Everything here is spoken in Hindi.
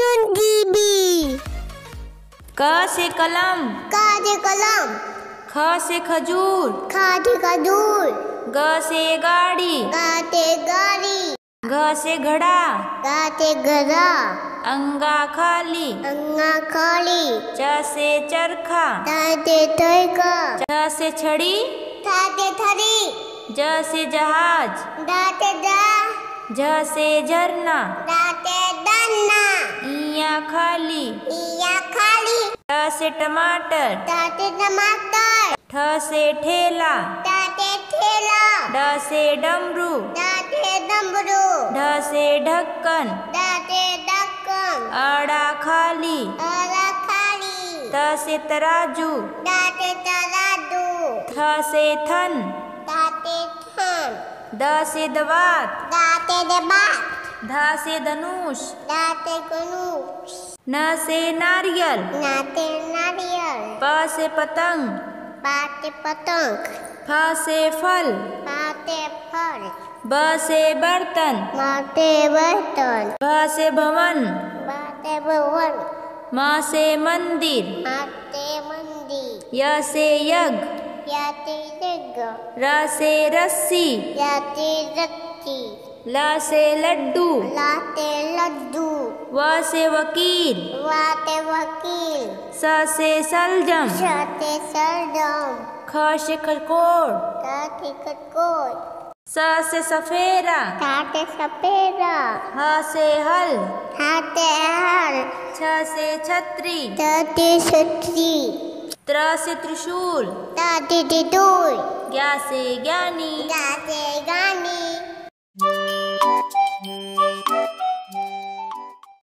कार्टून टीवी क से कलम। काटे कलम। ख से खजूर। खाटे खजूर। ग से गाड़ी। काटे गाड़ी। घ से घड़ा। काटे घड़ा। अंगा खाली। अंगा खाली। च से चरखा। ताते तड़का। छ से छड़ी। ताते थरी ज से जहाज़। दाते दा। झ से झरना। इया खाली? इया खाली। ट से टमाटर। ताते टमाटर। ठ से ठेला। ताते ठेला। ड से डमरू। दाते डमरू। ढ से ढक्कन। दाते डक्कन अड़ा खाली। अरा खाली। त से तराजू। दाते तरादू थ से थन। दाते थन। द से दवात दाते दबा ध से धनुष। दाते गनुष न से नारियल। नाते नारियल। प से पतंग। बाते पतंग। फ से फल। बाते फल। ब से बर्तन। माते बर्तन। भ से भवन। बाते भवन। म से मंदिर। आते मंदिर। य से यज्ञ। याते यज्ञ। र से रस्सी। याते रत्ती ल से लड्डू। लाते लड्डू। व से वकील। वाते वकील। स से सलजम। शाते सरदम ख से खरकोट ताते कटकोट स से सफेरा। ताते सपेरा ह से हल। हाते हल। छ से छतरी। ताते छतरी। त्र से त्रिशूल। ताते दिदूर ज्ञा से ज्ञानी। ताते गानी Mm-hmm.